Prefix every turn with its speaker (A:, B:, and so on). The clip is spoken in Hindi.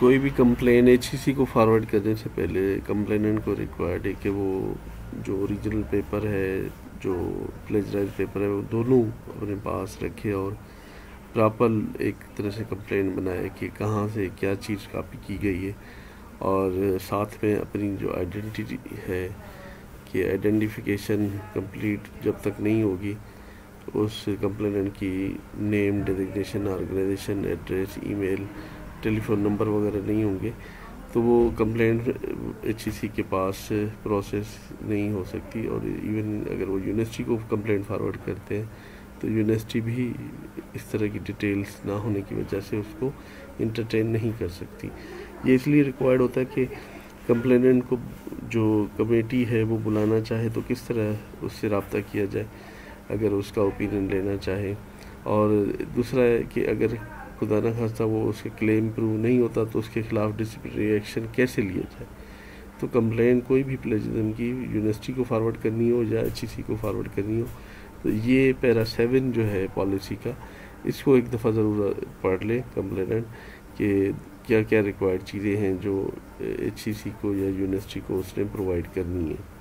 A: कोई भी कंप्लेन एच को फॉरवर्ड करने से पहले कंप्लेनेंट को रिक्वायर्ड है कि वो जो ओरिजिनल पेपर है, जो प्लेजराइज पेपर है, वो दोनों अपने पास रखे और प्रॉपर एक तरह से कंप्लेन बनाए कि कहाँ से क्या चीज़ कापी की गई है। और साथ में अपनी जो आइडेंटिटी है कि आइडेंटिफिकेशन कंप्लीट जब तक नहीं होगी, उस कंप्लेनेंट की name designation organisation address email telephone number वगैरह नहीं होंगे तो वो कंप्लेंट एच के पास प्रोसेस नहीं हो सकती और इवन अगर वो यूनिवर्सिटी को कंप्लेंट फॉरवर्ड करते हैं तो यूनिवर्सिटी भी इस तरह की डिटेल्स ना होने की वजह से उसको इंटरटेन नहीं कर सकती। ये इसलिए रिक्वायर्ड होता है कि कंप्लेनेंट को जो कमेटी है वो बुलाना चाहे तो किस तरह उससे रबता किया जाए, अगर उसका ओपिनियन लेना चाहे। और दूसरा है कि अगर खुदा न खास्ता वो उसके क्लेम प्रूव नहीं होता तो उसके खिलाफ डिसिप्लिनरी एक्शन कैसे लिया जाए? तो कंप्लेन कोई भी प्लेजरिज्म की यूनिवर्सिटी को फॉरवर्ड करनी हो या एच को फॉरवर्ड करनी हो तो ये पैरा सेवन जो है पॉलिसी का, इसको एक दफ़ा ज़रूर पढ़ लें कंप्लेनेंट कि क्या क्या रिक्वायर्ड चीज़ें हैं जो एचसीसी को या यूनिवर्सिटी को उसने प्रोवाइड करनी है।